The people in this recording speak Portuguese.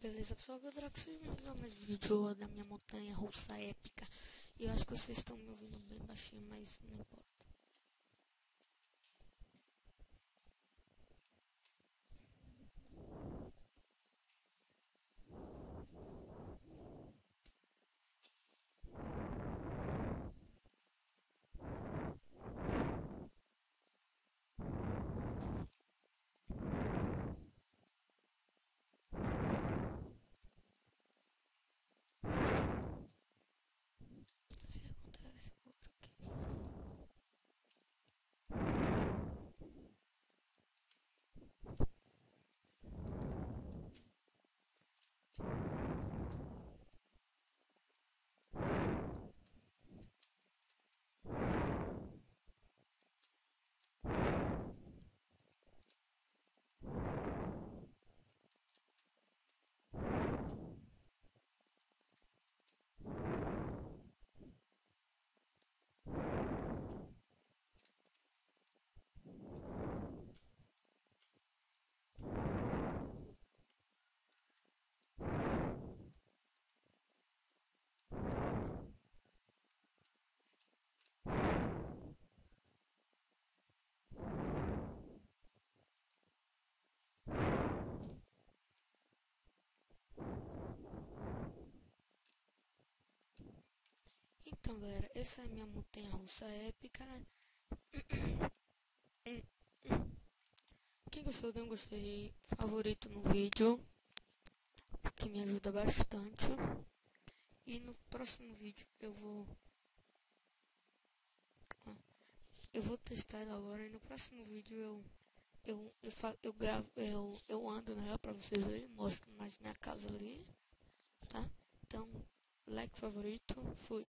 Beleza, pessoal, eu trago vocês mais vídeo da minha montanha russa épica. E eu acho que vocês estão me ouvindo bem baixinho, mas não importa. Então, galera, essa é a minha montanha russa épica. Quem gostou, dê um gostei, favorito no vídeo, que me ajuda bastante. E no próximo vídeo eu vou eu vou testar agora e no próximo vídeo eu eu eu, fa eu gravo eu eu ando né para vocês verem, mostro mais minha casa ali, tá? Então, like favorito, fui.